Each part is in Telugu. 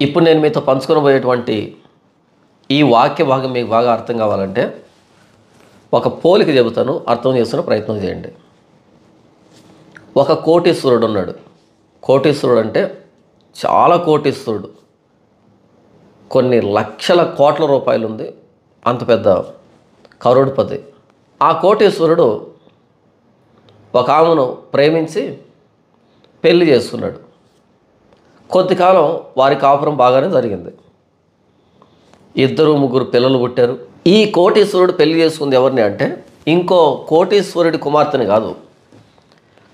ఇప్పుడు నేను మీతో పంచుకొని ఈ వాక్య భాగం మీకు బాగా అర్థం కావాలంటే ఒక పోలిక చెబుతాను అర్థం చేసుకునే ప్రయత్నం చేయండి. ఒక కోటీశ్వరుడు ఉన్నాడు. కోటీశ్వరుడు అంటే చాలా కోటీశ్వరుడు. కొన్ని లక్షల కోట్ల రూపాయలు ఉంది. అంత పెద్ద కరోడ్పతి. ఆ కోటీశ్వరుడు ఒక ఆమెను ప్రేమించి పెళ్ళి చేసుకున్నాడు. కొద్ది కాలం వారి కాపురం బాగానే జరిగింది. ఇద్దరు ముగ్గురు పిల్లలు పుట్టారు. ఈ కోటీశ్వరుడు పెళ్ళి చేసుకుంది ఎవరిని అంటే ఇంకో కోటీశ్వరుడి కుమార్తెని కాదు.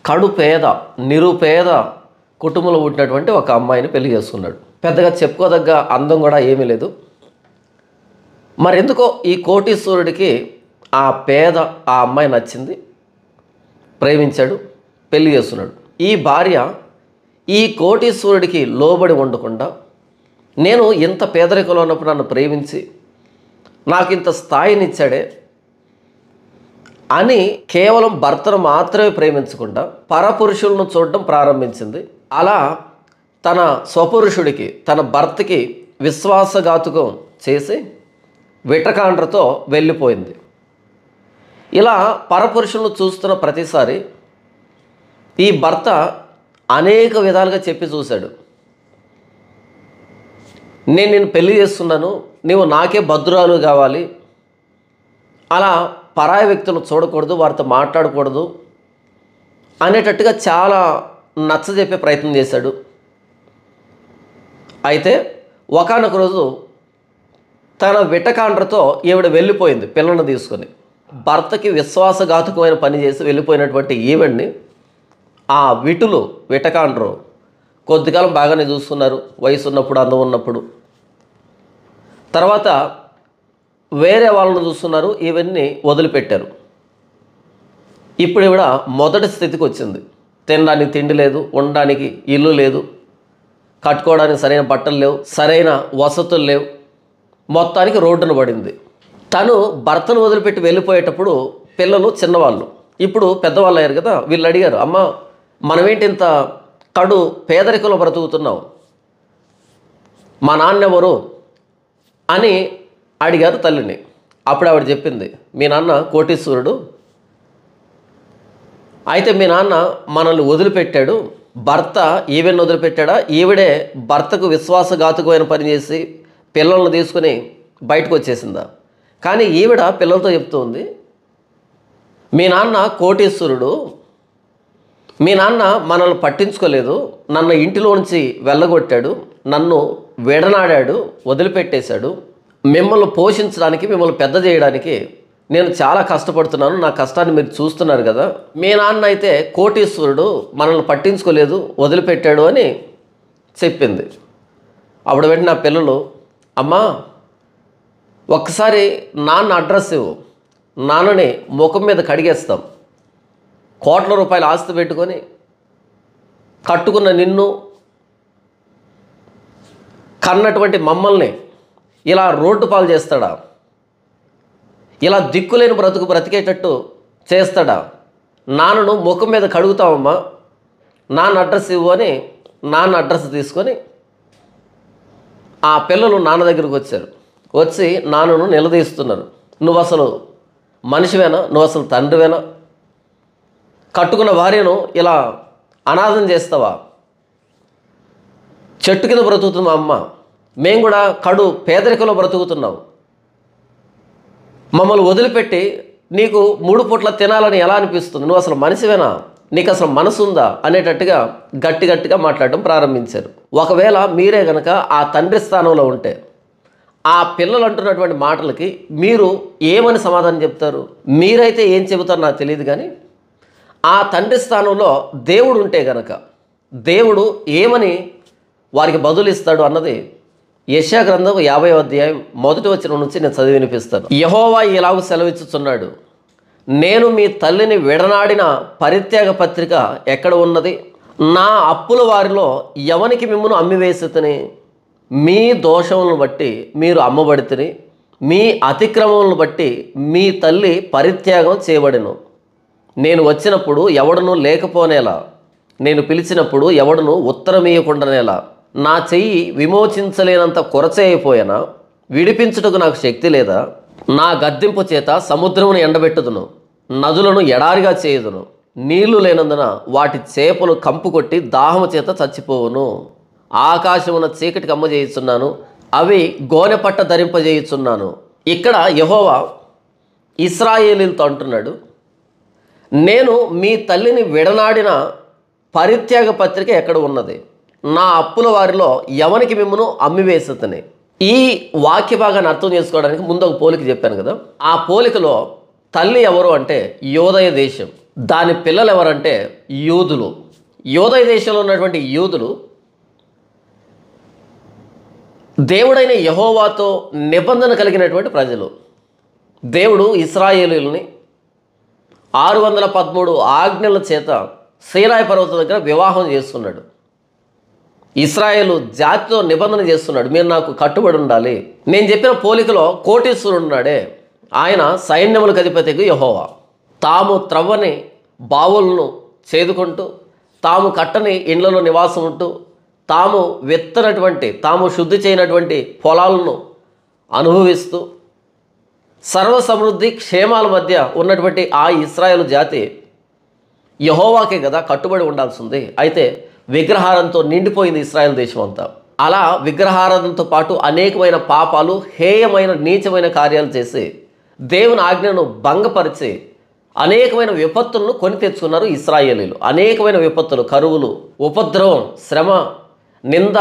కడు పేద నిరుపేద కుటుంబంలో పుట్టినటువంటి ఒక అమ్మాయిని పెళ్ళి చేసుకున్నాడు. పెద్దగా చెప్పుకోదగ్గ అందం కూడా ఏమీ లేదు. మరెందుకో ఈ కోటీశ్వరుడికి ఆ పేద ఆ అమ్మాయి నచ్చింది. ప్రేమించాడు పెళ్ళి చేస్తున్నాడు ఈ భార్య ఈ కోటీశ్వరుడికి లోబడి ఉండకుండా నేను ఇంత పేదరికంలో ఉన్నప్పుడు నన్ను ప్రేమించి నాకు ఇంత స్థాయినిచ్చాడే అని కేవలం భర్తను మాత్రమే ప్రేమించకుండా పరపురుషులను చూడడం ప్రారంభించింది. అలా తన స్వపురుషుడికి తన భర్తకి విశ్వాసఘాతుకం చేసి విటకాండ్రతో వెళ్ళిపోయింది. ఇలా పరపురుషులను చూస్తున్న ప్రతిసారి ఈ భర్త అనేక విధాలుగా చెప్పి చూశాడు. నేను నేను పెళ్ళి చేస్తున్నాను నీవు నాకే భద్రాలు కావాలి. అలా పరాయి వ్యక్తులు చూడకూడదు వారితో మాట్లాడకూడదు అనేటట్టుగా చాలా నచ్చజెప్పే ప్రయత్నం చేశాడు. అయితే ఒకనొక రోజు తన విటకాండ్రతో ఈవిడ వెళ్ళిపోయింది పిల్లలను తీసుకొని. భర్తకి విశ్వాసఘాతుకమైన పని చేసి వెళ్ళిపోయినటువంటి ఈవెంట్ని ఆ విటులు విటకాండ్రు కొద్దికాలం బాగానే చూస్తున్నారు వయసు ఉన్నప్పుడు అందం ఉన్నప్పుడు తర్వాత వేరే వాళ్ళని చూస్తున్నారు ఇవన్నీ వదిలిపెట్టారు. ఇప్పుడు ఇవిడ మొదటి స్థితికి వచ్చింది తినడానికి తిండి లేదు ఉండడానికి ఇల్లు లేదు కట్టుకోవడానికి సరైన బట్టలు లేవు సరైన వసతులు లేవు. మొత్తానికి రోడ్డున పడింది. తను భర్తను వదిలిపెట్టి వెళ్ళిపోయేటప్పుడు పిల్లలు చిన్నవాళ్ళు. ఇప్పుడు పెద్దవాళ్ళు అయ్యారు కదా వీళ్ళు అడిగారు అమ్మ మనమేంటి ఇంత కడు పేదరికంలో బ్రతుకుతున్నాం మా నాన్న ఎవరు అని అడిగారు తల్లిని. అప్పుడు ఆవిడ చెప్పింది మీ నాన్న కోటీశ్వరుడు. అయితే మీ నాన్న మనల్ని వదిలిపెట్టాడు. భర్త ఈవెన్ వదిలిపెట్టాడా? ఈవిడే భర్తకు విశ్వాసఘాతుకమైన పని చేసి పిల్లల్ని తీసుకుని బయటకు వచ్చేసిందా? కానీ ఈవిడ పిల్లలతో చెప్తుంది మీ నాన్న కోటీశ్వరుడు. మీ నాన్న మనల్ని పట్టించుకోలేదు నన్ను ఇంటిలోంచి వెళ్ళగొట్టాడు నన్ను విడనాడాడు వదిలిపెట్టేశాడు మిమ్మల్ని పోషించడానికి మిమ్మల్ని పెద్ద చేయడానికి నేను చాలా కష్టపడుతున్నాను నా కష్టాన్ని మీరు చూస్తున్నారు కదా. మీ నాన్న అయితే కోటీశ్వరుడు మనల్ని పట్టించుకోలేదు వదిలిపెట్టాడు అని చెప్పింది. అప్పుడు వెంటనే నా పిల్లలు అమ్మా ఒక్కసారి నాన్న అడ్రస్ ఇవ్వు నాన్నని ముఖం మీద కడిగేస్తాం. కోట్ల రూపాయల ఆస్తి పెట్టుకొని కట్టుకున్న నిన్ను కన్నటువంటి మమ్మల్ని ఇలా రోడ్డు పాలు చేస్తాడా? ఇలా దిక్కులేని బ్రతుకు బ్రతికేటట్టు చేస్తాడా? నాన్నను ముఖం మీద కడుగుతావమ్మా. నాన్న అడ్రస్ ఇవ్వు అని నాన్న అడ్రస్ తీసుకొని ఆ పిల్లలు నాన్న దగ్గరకు వచ్చారు. వచ్చి నాన్నను నిలదీస్తున్నారు. నువ్వు అసలు మనిషివేనా? నువ్వు అసలు తండ్రివేనా? కట్టుకున్న భార్యను ఇలా అనాథం చేస్తావా? చెట్టు కింద బ్రతుకుతుంది మా అమ్మ. మేము కూడా కడు పేదరికంలో బ్రతుకుతున్నాం. మమ్మల్ని వదిలిపెట్టి నీకు మూడు పూట్ల తినాలని ఎలా అనిపిస్తుంది? నువ్వు అసలు మనిషివేనా? నీకు అసలు మనసు ఉందా? అనేటట్టుగా గట్టి గట్టిగా మాట్లాడటం ప్రారంభించారు. ఒకవేళ మీరే గనక ఆ తండ్రి స్థానంలో ఉంటే ఆ పిల్లలు అంటున్నటువంటి మాటలకి మీరు ఏమని సమాధానం చెప్తారు? మీరైతే ఏం చెబుతారో నాకు తెలియదు కానీ ఆ తండ్రి స్థానంలో దేవుడు ఉంటే గనక దేవుడు ఏమని వారికి బదులు ఇస్తాడు అన్నది యశా గ్రంథం యాభై అధ్యాయం మొదటి వచ్చిన నుంచి నేను చదివి వినిపిస్తాను. యహోవా ఇలాగ సెలవిచ్చుచున్నాడు. నేను మీ తల్లిని విడనాడిన పరిత్యాగ పత్రిక ఎక్కడ ఉన్నది? నా అప్పుల వారిలో ఎవనికి మిమ్మల్ని అమ్మివేసితని? మీ దోషములను బట్టి మీరు అమ్మబడితిని. మీ అతిక్రమములను బట్టి మీ తల్లి పరిత్యాగం చేయబడిను. నేను వచ్చినప్పుడు ఎవడను లేకపోనేలా. నేను పిలిచినప్పుడు ఎవడను ఉత్తరమీయకుండానేలా నా చెయ్యి విమోచించలేనంత కొరచే విడిపించుటకు నాకు శక్తి లేదా? నా గద్దింపు చేత సముద్రమును ఎండబెట్టుదును. నదులను ఎడారిగా చేయుదును. నీళ్ళు లేనందున వాటి చేపలు కంపు కొట్టి దాహము చేత చచ్చిపోవును. ఆకాశమున చీకటి కమ్మ చేయుచున్నాను అవి గోనెపట్ట ధరింపజేయుచున్నాను. ఇక్కడ యహోవా ఇస్రాయేలీలతో అంటున్నాడు. నేను మీ తల్లిని విడనాడిన పరిత్యాగ పత్రిక ఎక్కడ ఉన్నది? నా అప్పుల వారిలో ఎవరికి మిమ్మను అమ్మివేసతని. ఈ వాక్య భాగాన్ని అర్థం చేసుకోవడానికి ముందు ఒక పోలిక చెప్పాను కదా. ఆ పోలికలో తల్లి ఎవరు అంటే యోదయ దేశం. దాని పిల్లలు ఎవరంటే యూదులు. యోదయ దేశంలో ఉన్నటువంటి యూదులు దేవుడైన యహోవాతో నిబంధన కలిగినటువంటి ప్రజలు. దేవుడు ఇస్రాయేలీలని ఆరు వందల పదమూడు ఆజ్ఞల చేత సీనాయి పర్వతం దగ్గర వివాహం చేస్తున్నాడు. ఇస్రాయేల్ జాతితో నిబంధన చేస్తున్నాడు. మీరు నాకు కట్టుబడి ఉండాలి. నేను చెప్పిన పోలికలో కోటీశ్వరుడు ఉన్నాడే. ఆయన సైన్యములకు అధిపతికి యహోవా. తాము త్రవ్వని బావులను చేదుకుంటూ తాము కట్టని ఇండ్లలో నివాసం ఉంటూ తాము విత్తనటువంటి తాము శుద్ధి చేయనటువంటి పొలాలను అనుభవిస్తూ సర్వ సమృద్ధి క్షేమాల మధ్య ఉన్నటువంటి ఆ ఇస్రాయల్ జాతి యహోవాకే కదా కట్టుబడి ఉండాల్సింది. అయితే విగ్రహారంతో నిండిపోయింది ఇస్రాయల్ దేశం అంతా అలా విగ్రహారాధనతో పాటు అనేకమైన పాపాలు హేయమైన నీచమైన కార్యాలు చేసి దేవుని ఆజ్ఞను భంగపరిచి అనేకమైన విపత్తులను కొని తెచ్చుకున్నారు ఇస్రాయేలీలు. అనేకమైన విపత్తులు కరువులు ఉపద్రవం శ్రమ నింద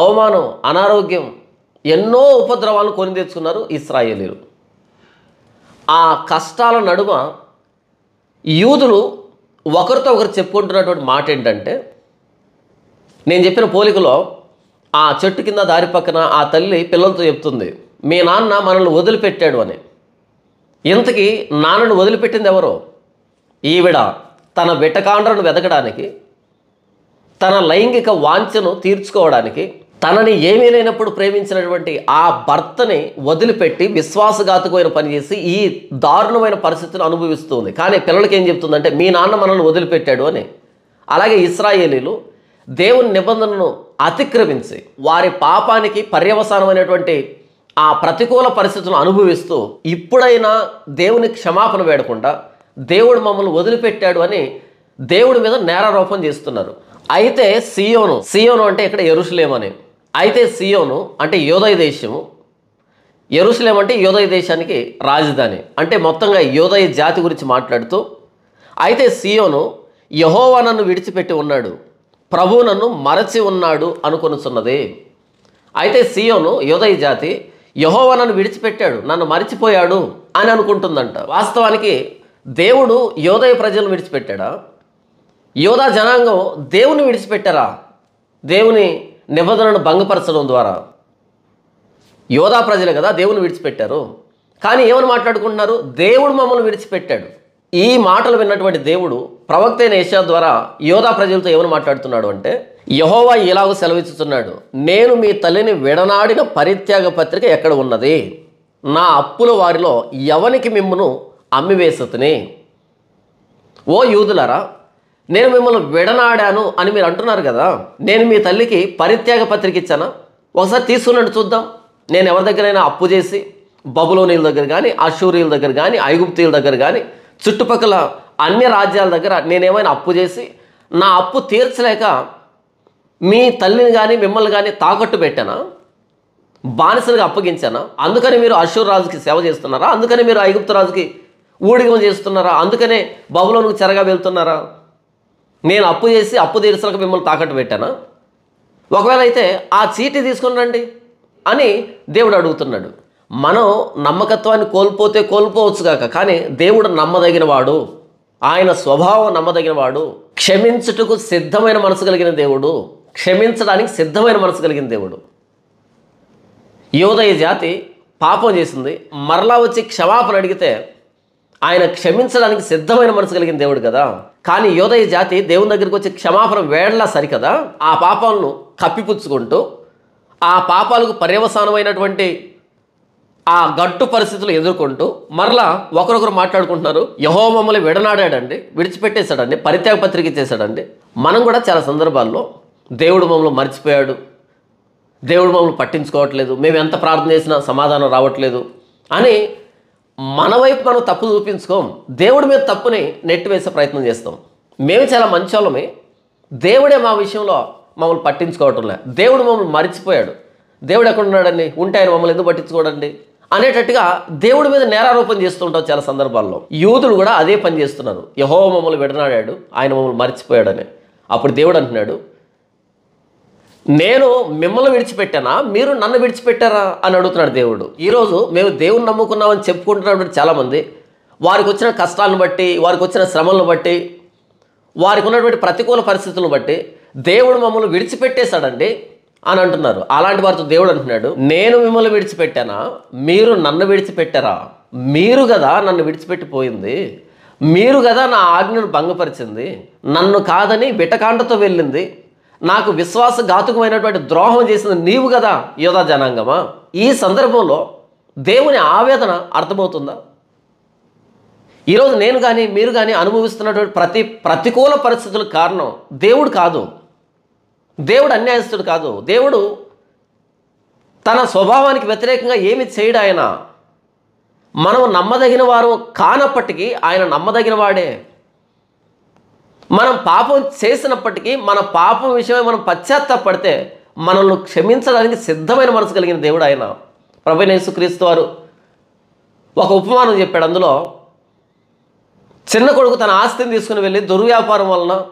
అవమానం అనారోగ్యం ఎన్నో ఉపద్రవాలను కొని తెచ్చుకున్నారు ఇస్రాయేలీలు. ఆ కష్టాల నడుమ యూదులు ఒకరితో ఒకరు చెప్పుకుంటున్నటువంటి మాట ఏంటంటే నేను చెప్పిన పోలికలో ఆ చెట్టు కింద దారి పక్కన ఆ తల్లి పిల్లలతో చెప్తుంది మీ నాన్న మనల్ని వదిలిపెట్టాడు అని. ఇంతకీ నాన్నను వదిలిపెట్టింది ఎవరు? ఈవిడ తన బిట్టకాండ్రను వెతకడానికి తన లైంగిక వాంఛను తీర్చుకోవడానికి తనని ఏమీ లేనప్పుడు ప్రేమించినటువంటి ఆ భర్తని వదిలిపెట్టి విశ్వాసఘాతకమైన పనిచేసి ఈ దారుణమైన పరిస్థితిని అనుభవిస్తుంది. కానీ పిల్లలకి ఏం చెప్తుందంటే మీ నాన్న మనల్ని వదిలిపెట్టాడు అని. అలాగే ఇస్రాయేలీలు దేవుని నిబంధనను అతిక్రమించి వారి పాపానికి పర్యవసానమైనటువంటి ఆ ప్రతికూల పరిస్థితులను అనుభవిస్తూ ఇప్పుడైనా దేవుని క్షమాపణ వేడకుండా దేవుడు మమ్మల్ని వదిలిపెట్టాడు అని దేవుడి మీద నేరారోపణ చేస్తున్నారు. అయితే సియోను సియోను అంటే ఇక్కడ ఎరుసలేమని అయితే సియోను అంటే యోదయ దేశము ఎరుసలేం అంటే యోదయ దేశానికి రాజధాని. అంటే మొత్తంగా యోదయ జాతి గురించి మాట్లాడుతూ అయితే సియోను యహోవా నన్ను విడిచిపెట్టి ఉన్నాడు ప్రభు నన్ను మరచి ఉన్నాడు అనుకొనుచున్నది. అయితే సియోను యోదయ జాతి యహోవా నన్ను విడిచిపెట్టాడు నన్ను మరిచిపోయాడు అని అనుకుంటుందంట. వాస్తవానికి దేవుడు యోదయ ప్రజలను విడిచిపెట్టాడా? యోధా జనాంగం దేవుని విడిచిపెట్టారా? దేవుని నిబంధనను భంగపరచడం ద్వారా. యోధా ప్రజలు కదా దేవుని విడిచిపెట్టారు. కానీ ఏమని మాట్లాడుకుంటున్నారు? దేవుడు మమ్మల్ని విడిచిపెట్టాడు. ఈ మాటలు విన్నటువంటి దేవుడు ప్రవక్త అయిన యశా ద్వారా యోధా ప్రజలతో ఏమని మాట్లాడుతున్నాడు అంటే యహోవా ఇలాగ సెలవిస్తున్నాడు నేను మీ తల్లిని విడనాడిన పరిత్యాగ పత్రిక ఎక్కడ ఉన్నది? నా అప్పుల వారిలో ఎవనికి మిమ్మను అమ్మివేసతుని ఓ యూదులరా నేను మిమ్మల్ని విడనాడాను అని మీరు అంటున్నారు కదా నేను మీ తల్లికి పరిత్యాగ పత్రిక ఇచ్చానా? ఒకసారి తీసుకున్నట్టు చూద్దాం. నేను ఎవరి దగ్గరైనా అప్పు చేసి బబులోనీల దగ్గర కానీ అషూరియుల దగ్గర కానీ ఐగుప్తీయుల దగ్గర కానీ చుట్టుపక్కల అన్ని రాజ్యాల దగ్గర నేనేమైనా అప్పు చేసి నా అప్పు తీర్చలేక మీ తల్లిని కానీ మిమ్మల్ని కానీ తాకట్టు పెట్టానా? బానిసలుగా అప్పగించానా? అందుకని మీరు అశూర్ రాజుకి సేవ చేస్తున్నారా? అందుకని మీరు ఐగుప్తు రాజుకి ఊడిగం చేస్తున్నారా? అందుకనే బబులోనికి చెరగా వెళ్తున్నారా? నేను అప్పు చేసి అప్పు తీర్చలేక మిమ్మల్ని తాకట్టు పెట్టానా? ఒకవేళ అయితే ఆ చీటీ తీసుకుని రండి అని దేవుడు అడుగుతున్నాడు. మనం నమ్మకత్వాన్ని కోల్పోతే కోల్పోవచ్చు కాక కానీ దేవుడు నమ్మదగినవాడు ఆయన స్వభావం నమ్మదగినవాడు క్షమించుటకు సిద్ధమైన మనసు కలిగిన దేవుడు క్షమించడానికి సిద్ధమైన మనసు కలిగిన దేవుడు. యోదయ జాతి పాపం చేసింది. మరలా వచ్చి క్షమాపణ అడిగితే ఆయన క్షమించడానికి సిద్ధమైన మనసు కలిగిన దేవుడు కదా. కానీ యోదయ జాతి దేవుని దగ్గరికి వచ్చి క్షమాపణ వేడలా సరికదా? ఆ పాపాలను కప్పిపుచ్చుకుంటూ ఆ పాపాలకు పర్యవసానమైనటువంటి ఆ గట్టు పరిస్థితులు ఎదుర్కొంటూ మరలా ఒకరొకరు మాట్లాడుకుంటున్నారు. యహో మమ్మల్ని విడనాడాడండి విడిచిపెట్టేశాడండి పరిత్యాగ పత్రిక ఇచ్చేశాడండి. మనం కూడా చాలా సందర్భాల్లో దేవుడు మమ్మల్ని మర్చిపోయాడు. దేవుడు మమ్మల్ని పట్టించుకోవట్లేదు. మేము ఎంత ప్రార్థన చేసినా సమాధానం రావట్లేదు అని మన వైపు మనం తప్పు చూపించుకోం దేవుడి మీద తప్పుని నెట్టివేసే ప్రయత్నం చేస్తాం. మేము చాలా మంచోళ్ళమే. దేవుడే మా విషయంలో మమ్మల్ని పట్టించుకోవటం లే దేవుడు మమ్మల్ని మర్చిపోయాడు. దేవుడు ఎక్కడ ఉన్నాడండి ఉంటే ఆయన మమ్మల్ని ఎందుకు పట్టించుకోడండి? అనేటట్టుగా దేవుడి మీద నేరారోపణ చేస్తుంటాం చాలా సందర్భాల్లో. యూదులు కూడా అదే పని చేస్తున్నారు. యహో మమ్మల్ని విడనాడాడు. ఆయన మమ్మల్ని మర్చిపోయాడని. అప్పుడు దేవుడు అంటున్నాడు నేను మిమ్మల్ని విడిచిపెట్టానా? మీరు నన్ను విడిచిపెట్టారా? అని అడుగుతున్నాడు దేవుడు. ఈరోజు మేము దేవుని నమ్ముకున్నామని చెప్పుకుంటున్నటువంటి చాలామంది. వారికి వచ్చిన కష్టాలను బట్టి వారికి వచ్చిన శ్రమలను బట్టి వారికి ఉన్నటువంటి ప్రతికూల పరిస్థితులను బట్టి దేవుడు మమ్మల్ని విడిచిపెట్టేశాడండి అని అంటున్నారు. అలాంటి వారితో దేవుడు అంటున్నాడు నేను మిమ్మల్ని విడిచిపెట్టానా? మీరు నన్ను విడిచిపెట్టారా? మీరు కదా నన్ను విడిచిపెట్టిపోయింది. మీరు కదా నా ఆజ్ఞను భంగపరిచింది. నన్ను కాదని బిటకాండతో వెళ్ళింది. నాకు విశ్వాసఘాతుకమైనటువంటి ద్రోహం చేసింది నీవు కదా యోధా జనాంగమా? ఈ సందర్భంలో దేవుని ఆవేదన అర్థమవుతుందా? ఈరోజు నేను కానీ మీరు కానీ అనుభవిస్తున్నటువంటి ప్రతి ప్రతికూల పరిస్థితులకు కారణం దేవుడు కాదు. దేవుడు అన్యాయస్తుడు కాదు. దేవుడు తన స్వభావానికి వ్యతిరేకంగా ఏమి చేయడు ఆయన. మనం నమ్మదగిన వారు కానప్పటికీ ఆయన నమ్మదగిన వాడే మనం పాపం చేసినప్పటికీ మన పాపం విషయమై మనం పశ్చాత్తాపడితే మనల్ని క్షమించడానికి సిద్ధమైన మనసు కలిగిన దేవుడు ఆయన. ప్రభు యేసుక్రీస్తు వారు ఒక ఉపమానం చెప్పాడు. అందులో చిన్న కొడుకు తన ఆస్తిని తీసుకుని వెళ్ళి దుర్వ్యాపారం వలన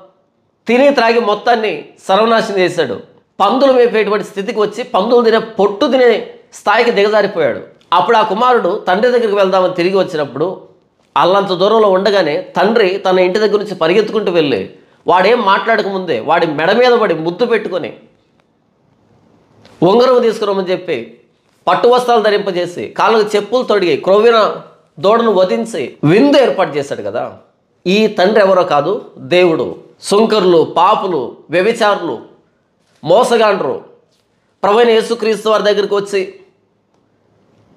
తిని త్రాగి మొత్తాన్ని సర్వనాశనం చేశాడు. పందులు మేపేటువంటి స్థితికి వచ్చి పందులు తినే పొట్టు తినే స్థాయికి దిగజారిపోయాడు. అప్పుడు ఆ కుమారుడు తండ్రి దగ్గరికి వెళ్దామని తిరిగి వచ్చినప్పుడు అల్లంత దూరంలో ఉండగానే తండ్రి తన ఇంటి దగ్గర నుంచి పరిగెత్తుకుంటూ వెళ్ళి వాడేం మాట్లాడకముందే వాడి మెడ మీద పడి ముద్దు పెట్టుకొని ఉంగరం తీసుకురమ్మని చెప్పి పట్టు వస్త్రాలు ధరింపజేసి కాళ్ళకు చెప్పులు తొడిగి క్రొవిన దూడను వధించి విందు ఏర్పాటు చేశాడు కదా. ఈ తండ్రి ఎవరో కాదు దేవుడు. సుంకరులు పాపులు వ్యభిచారులు మోసగాండ్రు. ప్రవీణ యేసుక్రీస్తు వారి దగ్గరికి వచ్చి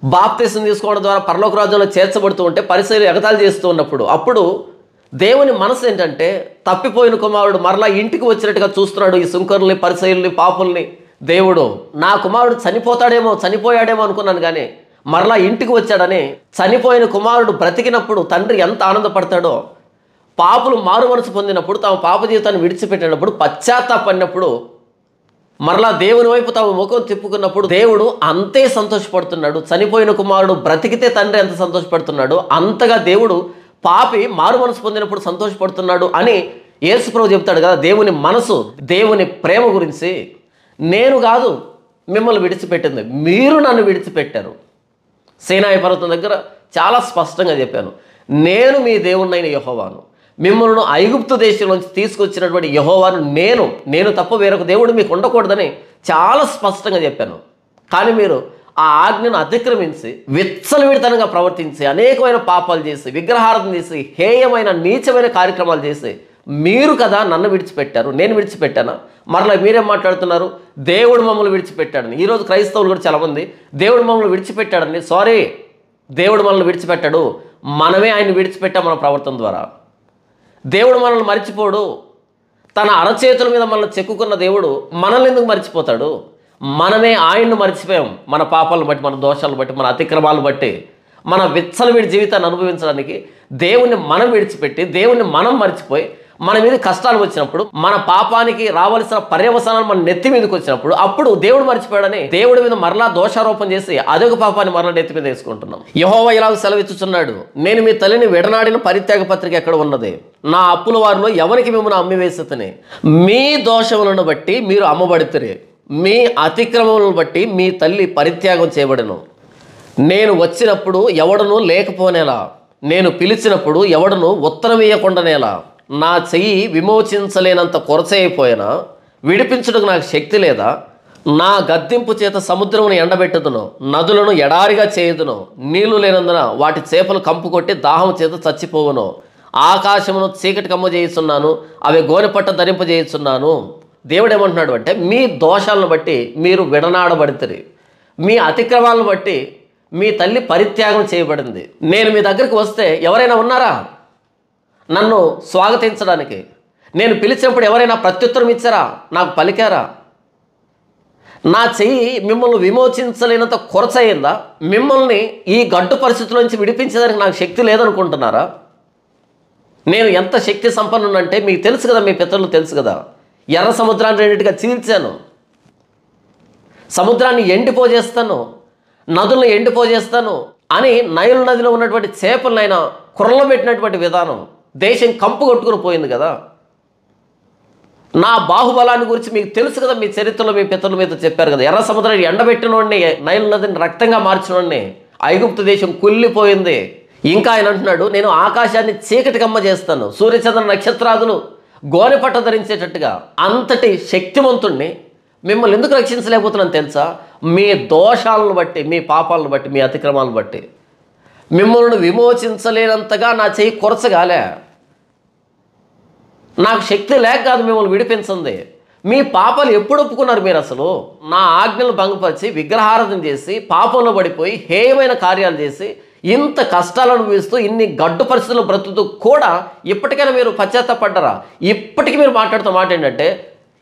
బాప్తిసం తీసుకోవడం ద్వారా పరలోక రాజ్యంలో చేర్చబడుతూ ఉంటే పరిశీలి ఎగతాళి చేస్తూ ఉన్నప్పుడు అప్పుడు దేవుని మనసు ఏంటంటే తప్పిపోయిన కుమారుడు మరలా ఇంటికి వచ్చినట్టుగా చూస్తున్నాడు ఈ సుంకరుల్ని పరిశైల్ని పాపుల్ని. దేవుడు నా కుమారుడు చనిపోతాడేమో చనిపోయాడేమో అనుకున్నాను కానీ మరలా ఇంటికి వచ్చాడని చనిపోయిన కుమారుడు బ్రతికినప్పుడు తండ్రి ఎంత ఆనందపడతాడో పాపులు మారు మనసు పొందినప్పుడు తమ పాప జీవితాన్ని విడిచిపెట్టినప్పుడు పశ్చాత్తాపడినప్పుడు మరలా దేవుని వైపు తమ ముఖం తిప్పుకున్నప్పుడు దేవుడు అంతే సంతోషపడుతున్నాడు. చనిపోయిన కుమారుడు బ్రతికితే తండ్రి ఎంత సంతోషపడుతున్నాడు? అంతగా దేవుడు పాపి మారు మనసు పొందినప్పుడు సంతోషపడుతున్నాడు అని యేసుప్రభు చెప్తాడు కదా దేవుని మనసు దేవుని ప్రేమ గురించి. నేను కాదు మిమ్మల్ని విడిచిపెట్టింది. మీరు నన్ను విడిచిపెట్టారు. సేనాయ పర్వతం దగ్గర చాలా స్పష్టంగా చెప్పాను. నేను మీ దేవుణ్ణైన యహోవాను. మిమ్మల్ని ఐగుప్తు దేశం నుంచి తీసుకొచ్చినటువంటి యహోవాను నేను నేను తప్ప వేరొక దేవుడు మీకు ఉండకూడదని చాలా స్పష్టంగా చెప్పాను. కానీ మీరు ఆ ఆజ్ఞను అతిక్రమించి విచ్చలవిడితనంగా ప్రవర్తించి అనేకమైన పాపాలు చేసి విగ్రహార్థం చేసి హేయమైన నీచమైన కార్యక్రమాలు చేసి మీరు కదా నన్ను విడిచిపెట్టారు నేను విడిచిపెట్టానా? మరలా మీరేం మాట్లాడుతున్నారు? దేవుడు మమ్మల్ని విడిచిపెట్టాడని. ఈరోజు క్రైస్తవులు కూడా చాలామంది దేవుడు మమ్మల్ని విడిచిపెట్టాడని. సారీ దేవుడు మనల్ని విడిచిపెట్టాడు. మనమే ఆయన విడిచిపెట్టాం మన ప్రవర్తన ద్వారా. దేవుడు మనల్ని మర్చిపోడు. తన అరచేతుల మీద మనల్ని చెక్కుకున్న దేవుడు మనల్ని ఎందుకు మర్చిపోతాడు? మనమే ఆయన్ను మర్చిపోయాం. మన పాపాలను బట్టి మన దోషాలను బట్టి మన అతిక్రమాలను బట్టి మన విచ్చలవిడి జీవితాన్ని అనుభవించడానికి దేవుణ్ణి మనం విడిచిపెట్టి దేవుణ్ణి మనం మర్చిపోయి మన మీద కష్టాలు వచ్చినప్పుడు మన పాపానికి రావాల్సిన పర్యవసానాలు మన నెత్తి మీదకి వచ్చినప్పుడు అప్పుడు దేవుడు మర్చిపోయాడని దేవుడి మీద మరలా దోషారోపణ చేసి అదొక పాపాన్ని మరలా నెత్తి మీద వేసుకుంటున్నాం. యహోవ ఇలా సెలవిచ్చుచున్నాడు నేను మీ తల్లిని విడనాడిన పరిత్యాగ పత్రిక ఎక్కడ ఉన్నది? నా అప్పుల వారిలో ఎవరికి మిమ్మల్ని అమ్మివేస్తుని? మీ దోషములను బట్టి మీరు అమ్మబడితే మీ అతిక్రమములను బట్టి మీ తల్లి పరిత్యాగం చేయబడను. నేను వచ్చినప్పుడు ఎవడను లేకపోనేలా. నేను పిలిచినప్పుడు ఎవడను ఉత్తరం ఇయ్యకుండానేలా. నా చెయ్యి విమోచించలేనంత కొరచైపోయినా విడిపించుటకు నాకు శక్తి లేదా? నా గద్దింపు చేత సముద్రమును ఎండబెట్టుదును నదులను ఎడారిగా చేయుదును నీళ్ళు లేనందున వాటి చేపలు కంపు కొట్టి దాహం చేత చచ్చిపోవును. ఆకాశమును చీకటి కమ్మ చేయిస్తున్నాను అవి గోనెపట్ట ధరింపజేయుచున్నాను దేవుడు ఏమంటున్నాడు అంటే మీ దోషాలను బట్టి మీరు విడనాడబడితే మీ అతిక్రమాలను బట్టి మీ తల్లి పరిత్యాగం చేయబడింది. నేను మీ దగ్గరికి వస్తే ఎవరైనా ఉన్నారా? నన్ను స్వాగతించడానికి. నేను పిలిచినప్పుడు ఎవరైనా ప్రత్యుత్తరం ఇచ్చారా? నాకు పలికారా? నా చెయ్యి మిమ్మల్ని విమోచించలేనంత కొరచయిందా? మిమ్మల్ని ఈ గడ్డు పరిస్థితుల నుంచి విడిపించేదానికి నాకు శక్తి లేదనుకుంటున్నారా? నేను ఎంత శక్తి సంపన్నునంటే మీకు తెలుసు కదా మీ పితరులు తెలుసు కదా. ఎర్ర సముద్రాన్ని రెండింటిగా చీల్చాను. సముద్రాన్ని ఎండిపోజేస్తాను. నదులను ఎండిపోజేస్తాను అని నైలు నదిలో ఉన్నటువంటి చేపలనైనా కుర్రబెట్టినటువంటి విధానం. దేశం కంపు కొట్టుకుని పోయింది కదా. నా బాహుబలాన్ని గురించి మీకు తెలుసు కదా మీ చరిత్రలో మీ పితరుల మీద చెప్పారు కదా. ఎర్ర సముద్రాన్ని ఎండబెట్టినోడిని నైల్ నదిని రక్తంగా మార్చినోడిని ఐగుప్తు దేశం కుళ్ళిపోయింది. ఇంకా ఆయన అంటున్నాడు నేను ఆకాశాన్ని చీకటి కమ్మ చేస్తాను. సూర్యచంద్ర నక్షత్రాదులు గోనెపట్ట ధరించేటట్టుగా అంతటి శక్తివంతుణ్ణి మిమ్మల్ని ఎందుకు రక్షించలేకపోతున్నాను తెలుసా? మీ దోషాలను బట్టి మీ పాపాలను బట్టి మీ అతిక్రమాలను బట్టి. మిమ్మల్ని విమోచించలేనంతగా నా చెయ్యి కొరచగాలే. నాకు శక్తి లేక కాదు మిమ్మల్ని విడిపించింది. మీ పాపాలు ఎప్పుడు ఒప్పుకున్నారు మీరు అసలు? నా ఆజ్ఞలు భంగపరిచి విగ్రహారాధన చేసి పాపంలో పడిపోయి హేయమైన కార్యాలు చేసి ఇంత కష్టాలు అనుభవిస్తూ ఇన్ని గడ్డు పరిస్థితులు బ్రతుకుతూ కూడా ఇప్పటికైనా మీరు పశ్చాత్తపడ్డరా? ఇప్పటికీ మీరు మాట్లాడుతూ మాట ఏంటంటే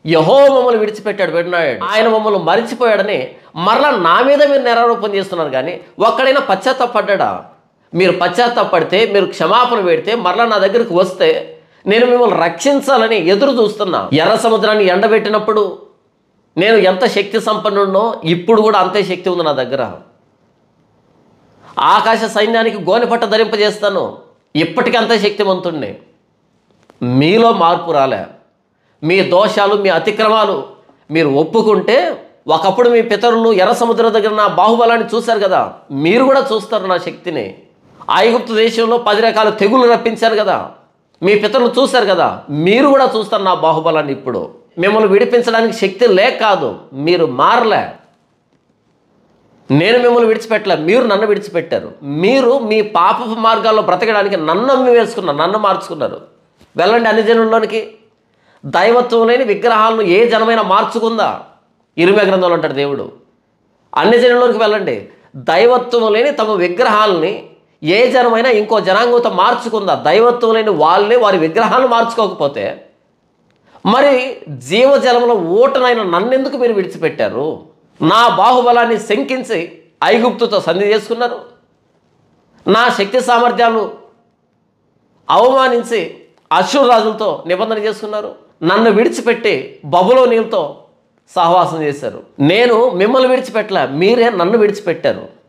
యహో మమ్మల్ని విడిచిపెట్టాడు పెట్టినాడు ఆయన మమ్మల్ని మరిచిపోయాడని మరలా నా మీద మీరు నేరారోపణ చేస్తున్నారు కానీ ఒక్కడైనా పశ్చాత్తపడ్డా మీరు పశ్చాత్తపడితే మీరు క్షమాపణ పెడితే మరలా నా దగ్గరికి వస్తే నేను మిమ్మల్ని రక్షించాలని ఎదురు చూస్తున్నా. ఎర్ర సముద్రాన్ని ఎండబెట్టినప్పుడు నేను ఎంత శక్తి సంపన్నుడినో ఇప్పుడు కూడా అంతే శక్తి ఉంది నా దగ్గర. ఆకాశ సైన్యానికి గోనెపట్ట ధరింపజేస్తాను. ఇప్పటికీ అంతే శక్తివంతుణ్ణి మీలో మార్పు రాలే. మీ దోషాలు మీ అతిక్రమాలు మీరు ఒప్పుకుంటే ఒకప్పుడు మీ పితరులు ఎర్ర సముద్రం దగ్గర నా బాహుబలాన్ని చూశారు కదా. మీరు కూడా చూస్తారు నా శక్తిని. ఐగుప్తు దేశంలో పది రకాల తెగులు రప్పించారు కదా. మీ పితరులు చూశారు కదా మీరు కూడా చూస్తారు నా బాహుబలాన్ని ఇప్పుడు. మిమ్మల్ని విడిపించడానికి శక్తి లేక కాదు మీరు మారలే. నేను మిమ్మల్ని విడిచిపెట్టలే మీరు నన్ను విడిచిపెట్టారు. మీరు మీ పాపపు మార్గాల్లో బ్రతకడానికి నన్ను అమ్మి వేసుకున్నారు నన్ను మార్చుకున్నారు. వెళ్ళండి అన్ని జనుల్లోనికి. దైవత్వం లేని విగ్రహాలను ఏ జనమైనా మార్చుకుందా? ఇరుమే గ్రంథంలో అంటాడు దేవుడు. అన్ని జనంలోకి వెళ్ళండి. దైవత్వం లేని తమ విగ్రహాలని ఏ జనమైనా ఇంకో జనాంగంతో మార్చుకుందా? దైవత్వం లేని వాళ్ళే వారి విగ్రహాలను మార్చుకోకపోతే? మరి జీవజలంలో ఓటనైన నన్నెందుకు మీరు విడిచిపెట్టారు? నా బాహుబలాన్ని శంకించి ఐగుప్తుతో సంధి చేసుకున్నారు. నా శక్తి సామర్థ్యాలు అవమానించి అశ్వరు రాజులతో నిబంధన చేసుకున్నారు. నన్ను విడిచిపెట్టి బబులో నీళ్ళతో సహవాసం చేశారు. నేను మిమ్మల్ని విడిచిపెట్టలే మీరే నన్ను విడిచిపెట్టారు.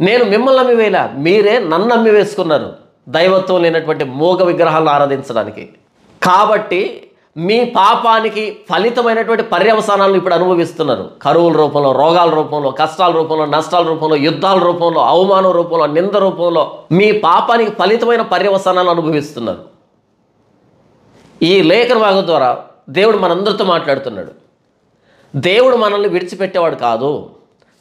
నేను మిమ్మల్ని అమ్మివేయలే మీరే నన్ను నమ్మి వేసుకున్నారు దైవత్వం లేనటువంటి మూగ విగ్రహాలను ఆరాధించడానికి. కాబట్టి మీ పాపానికి ఫలితమైనటువంటి పర్యవసానాలను ఇప్పుడు అనుభవిస్తున్నారు. కరువుల రూపంలో రోగాల రూపంలో కష్టాల రూపంలో నష్టాల రూపంలో యుద్ధాల రూపంలో అవమానం రూపంలో నింద రూపంలో మీ పాపానికి ఫలితమైన పర్యవసానాలు అనుభవిస్తున్నారు. ఈ లేఖన భాగం ద్వారా దేవుడు మనందరితో మాట్లాడుతున్నాడు. దేవుడు మనల్ని విడిచిపెట్టేవాడు కాదు.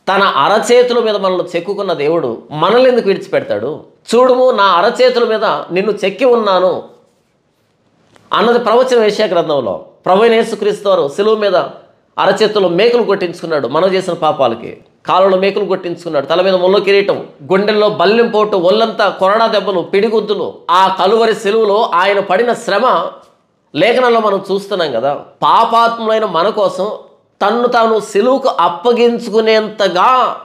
తన అరచేతుల మీద మనల్ని చెక్కుకున్న దేవుడు మనల్ని ఎందుకు విడిచిపెడతాడు? చూడుము నా అరచేతుల మీద నిన్ను చెక్కి ఉన్నాను అన్నది ప్రవచన వేశ్య గ్రంథంలో. ప్రవీణ యేసుక్రీస్తు వారు సెలువు మీద అరచేతులు మేకులు కొట్టించుకున్నాడు మనం చేసిన పాపాలకి. కాళ్ళలో మేకులు కొట్టించుకున్నాడు తల మీద ముళ్ళ కిరీటం గుండెల్లో బల్లెం పోటు ఒళ్ళంతా కొరడా దెబ్బలు పిడిగుద్దులు. ఆ కలువరి సెలువులో ఆయన పడిన శ్రమ లేఖనంలో మనం చూస్తున్నాం కదా. పాపాత్ములైన మన కోసం తన్ను తాను సెలువుకు అప్పగించుకునేంతగా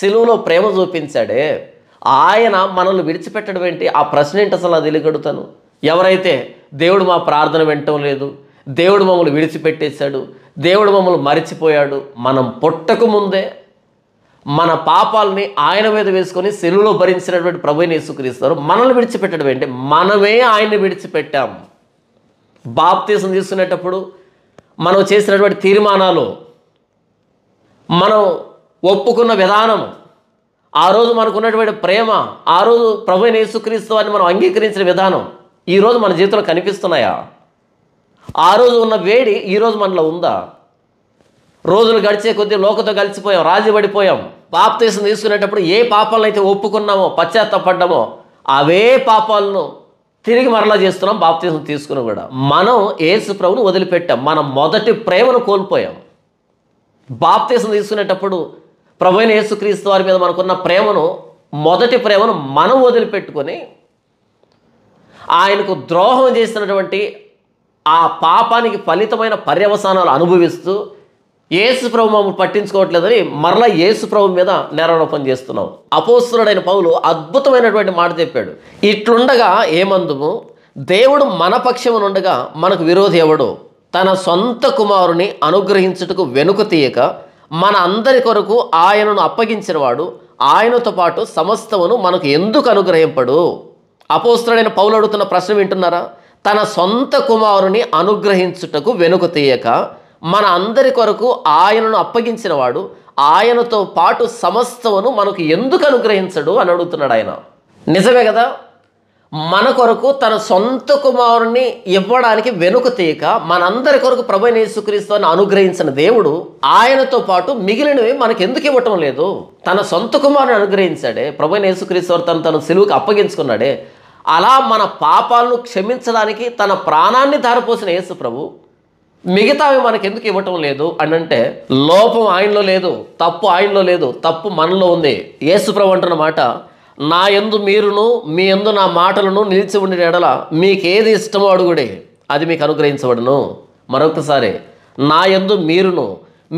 సెలువులో ప్రేమ చూపించాడే. ఆయన మనల్ని విడిచిపెట్టడం ఏంటి? ఆ ప్రశ్న ఏంటి అసలు అది ఎలుగడుతాను ఎవరైతే దేవుడు మా ప్రార్థన వినటం లేదు దేవుడు మమ్మల్ని విడిచిపెట్టేశాడు దేవుడు మమ్మల్ని మరిచిపోయాడు మనం పుట్టక ముందే మన పాపాలని ఆయన మీద వేసుకొని సెలువులో భరించినటువంటి ప్రభుని యేసుక్రీస్తారు మనల్ని విడిచిపెట్టడం ఏంటి? మనమే ఆయన్ని విడిచిపెట్టాం. బాప్తీసం తీసుకునేటప్పుడు మనం చేసినటువంటి తీర్మానాలు మనం ఒప్పుకున్న విధానం ఆ రోజు మనకున్నటువంటి ప్రేమ ఆ రోజు ప్రభు అయిన యేసుక్రీస్తు మనం అంగీకరించిన విధానం ఈరోజు మన జీవితంలో కనిపిస్తున్నాయా? ఆ రోజు ఉన్న వేడి ఈరోజు మనలో ఉందా? రోజులు గడిచే కొద్దీ లోకతో కలిసిపోయాం రాజీ పడిపోయాం బాప్తీసం తీసుకునేటప్పుడు ఏ పాపాలను అయితే ఒప్పుకున్నామో పశ్చాత్తపడ్డామో అవే పాపాలను తిరిగి మరలా చేస్తున్నాం బాప్తీసం తీసుకుని కూడా. మనం ఏసు ప్రభుని వదిలిపెట్టాం. మనం మొదటి ప్రేమను కోల్పోయాం. బాప్తీసం తీసుకునేటప్పుడు ప్రభు అయిన యేసుక్రీస్తు వారి మీద మనకున్న ప్రేమను మొదటి ప్రేమను మనం వదిలిపెట్టుకొని ఆయనకు ద్రోహం చేసినటువంటి ఆ పాపానికి ఫలితమైన పర్యవసానాలు అనుభవిస్తూ యేసు ప్రభు మమ్మల్ని పట్టించుకోవట్లేదని మరలా యేసు ప్రభు మీద నేరారోపణ చేస్తున్నాం. అపోస్తుడైన పౌలు అద్భుతమైనటువంటి మాట చెప్పాడు. ఇట్లుండగా ఏమందుము? దేవుడు మన పక్షమునుండగా మనకు విరోధి ఎవడు? తన సొంత కుమారుని అనుగ్రహించుటకు వెనుక తీయక మన అందరి కొరకు ఆయనను అప్పగించినవాడు ఆయనతో పాటు సమస్తమును మనకు ఎందుకు అనుగ్రహింపడు? అపోస్తుడైన పౌలు అడుగుతున్న ప్రశ్న వింటున్నారా? తన సొంత కుమారుని అనుగ్రహించుటకు వెనుక తీయక మన అందరి కొరకు ఆయనను అప్పగించినవాడు ఆయనతో పాటు సమస్తమును మనకు ఎందుకు అనుగ్రహించడు అని అడుగుతున్నాడు ఆయన. నిజమే కదా? మన కొరకు తన సొంత కుమారుణ్ణి ఇవ్వడానికి వెనుక తీయక మనందరి కొరకు ప్రభు యేసుక్రీస్తుని అనుగ్రహించిన దేవుడు ఆయనతో పాటు మిగిలినవి మనకు ఎందుకు ఇవ్వటం లేదు? తన సొంత కుమారుని అనుగ్రహించాడే ప్రభు యేసుక్రీస్తు తను తన సిలువుకి అప్పగించుకున్నాడే. అలా మన పాపాలను క్షమించడానికి తన ప్రాణాన్ని ధారపోసిన యేసు ప్రభు మిగతావి మనకి ఎందుకు ఇవ్వటం లేదు అని అంటే లోపం ఆయనలో లేదు తప్పు ఆయనలో లేదు తప్పు మనలో ఉంది. యేసుప్రభు అంటున్న మాట నా ఎందు మీరును మీ ఎందు నా మాటలను నిలిచి ఉండిన ఎడల మీకేది ఇష్టమో అడుగుడే అది మీకు అనుగ్రహించబడును. మరొకసారి నా ఎందు మీరును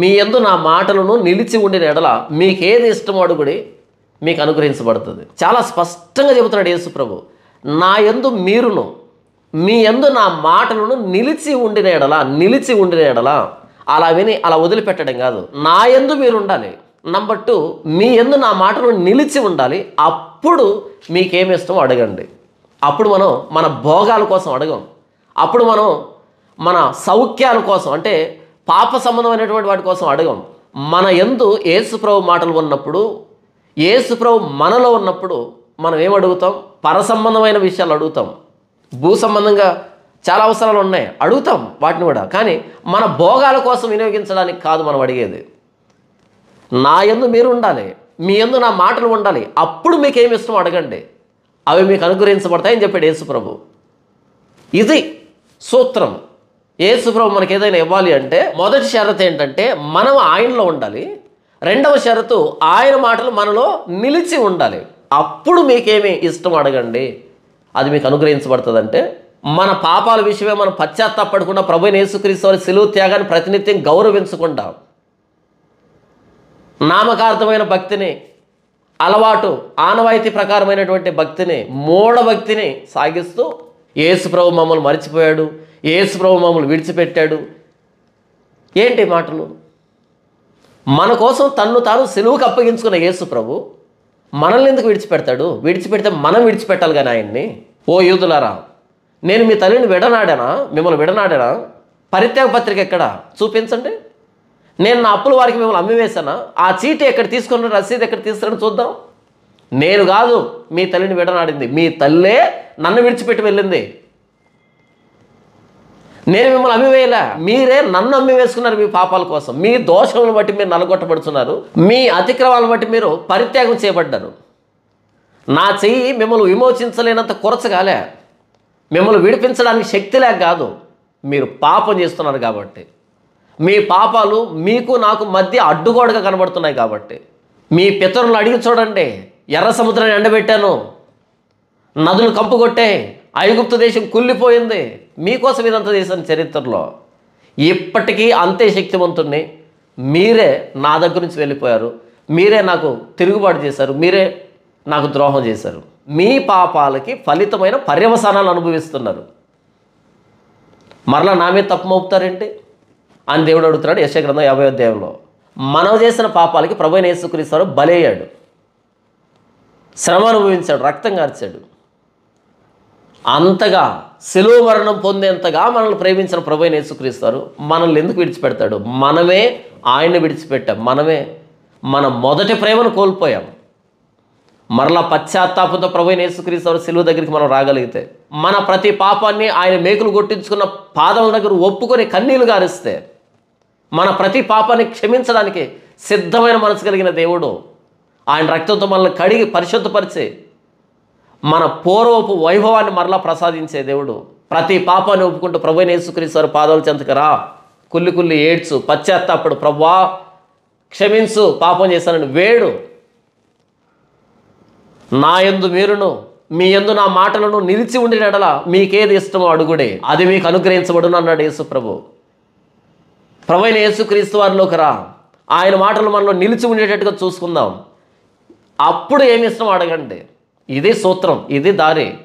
మీ ఎందు నా మాటలను నిలిచి ఉండిన ఎడల మీకేది ఇష్టమో అడుగుడి మీకు అనుగ్రహించబడుతుంది. చాలా స్పష్టంగా చెబుతున్నాడు యేసుప్రభు నా ఎందు మీరును మీ ఎందు నా మాటలను నిలిచి ఉండిన ఎడల నిలిచి ఉండిన ఎడల. అలా విని అలా వదిలిపెట్టడం కాదు. నా ఎందు మీరు ఉండాలి నంబర్ టూ మీ ఎందు నా మాటలు నిలిచి ఉండాలి. అప్పుడు మీకేమి ఇష్టమో అడగండి. అప్పుడు మనం మన భోగాల కోసం అడగం. అప్పుడు మనం మన సౌఖ్యాల కోసం అంటే పాప సంబంధమైనటువంటి వాటి కోసం అడగం. మన ఎందు ఏసుప్రభు మాటలు ఉన్నప్పుడు ఏసుప్రభు మనలో ఉన్నప్పుడు మనం ఏం అడుగుతాం పర సంబంధమైన విషయాలు అడుగుతాం. భూ సంబంధంగా చాలా అవసరాలు ఉన్నాయి. అడుగుతాం వాటిని కూడా. కానీ మన భోగాల కోసం వినియోగించడానికి కాదు మనం అడిగేది. నా ఎందు మీరు ఉండాలి. మీ ఎందు నా మాటలు ఉండాలి. అప్పుడు మీకు ఏమి ఇష్టం అడగండి. అవి మీకు అనుగ్రహించబడతాయని చెప్పాడు యేసుప్రభు ఇది సూత్రం. యేసుప్రభు మనకి ఏదైనా ఇవ్వాలి అంటే మొదటి షరత్ ఏంటంటే మనం ఆయనలో ఉండాలి. రెండవ షరతు ఆయన మాటలు మనలో నిలిచి ఉండాలి. అప్పుడు మీకేమి ఇష్టం అడగండి. అది మీకు అనుగ్రహించబడుతుందంటే మన పాపాల విషయమే మనం పశ్చాత్తాపడకుండా ప్రభు యేసుక్రీస్తు వారి సిలువు త్యాగాన్ని ప్రతినిత్యం గౌరవించుకుంటాం నామకార్థమైన భక్తిని అలవాటు ఆనవాయితీ ప్రకారమైనటువంటి భక్తిని మూఢ భక్తిని సాగిస్తూ యేసు ప్రభు మమ్మల్ని మర్చిపోయాడు యేసు ప్రభు మమ్మల్ని విడిచిపెట్టాడు. ఏంటి మాటలు? మన కోసం తన్ను తాను సెలువుకి అప్పగించుకున్న యేసు ప్రభు మనల్ని ఎందుకు విడిచిపెడతాడు? విడిచిపెడితే మనం విడిచిపెట్టాలి కానీ ఆయన్ని ఓ యూదులారా నేను మీ తల్లిని విడనాడానా? మిమ్మల్ని విడనాడానా? పరిత్యాగ పత్రిక ఎక్కడ? చూపించండి. నేను నా అప్పుల వారికి మిమ్మల్ని అమ్మివేశానా? ఆ చీటీ ఎక్కడ తీసుకున్న రసీదు ఎక్కడ తీసుకురని చూద్దాం. నేను కాదు మీ తల్లిని విడనాడింది. మీ తల్లే నన్ను విడిచిపెట్టి వెళ్ళింది. నేను మిమ్మల్ని అమ్మివేయలే. మీరే నన్ను అమ్మి వేసుకున్నారు మీ పాపాల కోసం. మీ దోషములను బట్టి మీరు నలగొట్టబడుతున్నారు మీ అతిక్రమాలను బట్టి మీరు పరిత్యాగం చేయబడ్డారు. నా చెయ్యి మిమ్మల్ని విమోచించలేనంత కొరచగాలే మిమ్మల్ని విడిపించడానికి శక్తి లేక కాదు. మీరు పాపం చేస్తున్నారు కాబట్టి. మీ పాపాలు మీకు నాకు మధ్య అడ్డుగోడగా కనబడుతున్నాయి కాబట్టి. మీ పితరులను అడిగి చూడండి. ఎర్ర సముద్రాన్ని ఎండబెట్టాను. నదులు కంపుకొట్టే. ఐగుప్త ఐగుప్తు దేశం కుళ్ళిపోయింది. మీకోసం ఇదంతా చేసిన చరిత్రలో. ఇప్పటికీ అంతే శక్తివంతుణ్ణి. మీరే నా దగ్గర నుంచి వెళ్ళిపోయారు. మీరే నాకు తిరుగుబాటు చేశారు. మీరే నాకు ద్రోహం చేశారు. మీ పాపాలకి ఫలితమైన పర్యవసానాలు అనుభవిస్తున్నారు. మరలా నా మీద తప్పు మోపుతారేంటి? అని దేవుడు అడుగుతున్నాడు యశగ్రంథం యాభై అధ్యాయంలో. మనం చేసిన పాపాలకి ప్రభు అయిన బలయ్యాడు. శ్రమ అనుభవించాడు రక్తం కార్చాడు అంతగా సెలవు మరణం పొందేంతగా మనల్ని ప్రేమించిన ప్రభు అయిన మనల్ని ఎందుకు విడిచిపెడతాడు? మనమే ఆయన్ని విడిచిపెట్టాం. మనమే మన మొదటి ప్రేమను కోల్పోయాం. మరలా పశ్చాత్తాపంతో ప్రభు అయిన సెలువు దగ్గరికి మనం రాగలిగితే మన ప్రతి పాపాన్ని ఆయన మేకులు కొట్టించుకున్న పాదముల దగ్గర ఒప్పుకొని కన్నీళ్ళు గారిస్తే మన ప్రతి పాపాన్ని క్షమించడానికి సిద్ధమైన మనసు కలిగిన దేవుడు ఆయన రక్తంతో మనల్ని కడిగి పరిశుద్ధపరిచి మన పూర్వపు వైభవాన్ని మరలా ప్రసాదించే దేవుడు. ప్రతి పాపాన్ని ఒప్పుకుంటూ ప్రభు అయిన వారి పాదాల చెంతకు రా. కుల్లి కుల్లి ఏడ్చు పశ్చాత్తాపడు. ప్రభువా క్షమించు పాపం చేశానని వేడు. నా యందు మీరును మీ ఎందు నా మాటలను నిలిచి ఉండిన ఎడల మీకేది ఇష్టమో అడుగుడే. అది మీకు అనుగ్రహించబడును అన్నాడు యేసు ప్రభు ప్రవైన యేసుక్రీస్తు వారిలోకి రా. ఆయన మాటలు మనలో నిలిచి ఉండేటట్టుగా చూసుకుందాం. అప్పుడు ఏమి ఇష్టం అడగండి. ఇది సూత్రం ఇది దారి.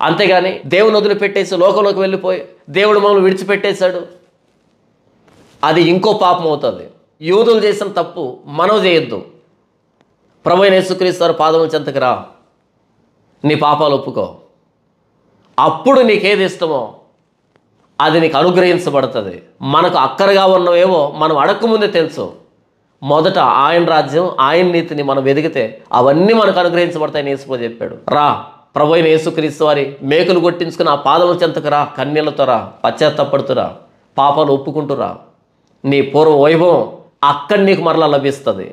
అంతేగాని దేవుని వదిలిపెట్టేసి లోకంలోకి వెళ్ళిపోయి దేవుడు మమ్మల్ని విడిచిపెట్టేశాడు. అది ఇంకో పాపం అవుతుంది. యూదులు చేసిన తప్పు మనం చేయొద్దు. ప్రభు యేసుక్రీస్తు పాదముల చెంతకు రా. నీ పాపాలు ఒప్పుకో. అప్పుడు నీకేది ఇష్టమో అది నీకు అనుగ్రహించబడుతుంది. మనకు అక్కరగా ఉన్నవేమో మనం అడగకముందే తెలుసు. మొదట ఆయన రాజ్యం ఆయన నీతిని మనం వెదిగితే అవన్నీ మనకు అనుగ్రహించబడతాయని యేసుప్రభు చెప్పాడు. రా ప్రభు అయిన యేసుక్రీస్తు వారి మేకులు కొట్టించుకుని ఆ పాదముల చెంతకు రా కన్యలతో రా పశ్చాత్తపడుతురా పాపాలు ఒప్పుకుంటురా నీ పూర్వ వైభవం అక్కడ నీకు మరలా లభిస్తుంది.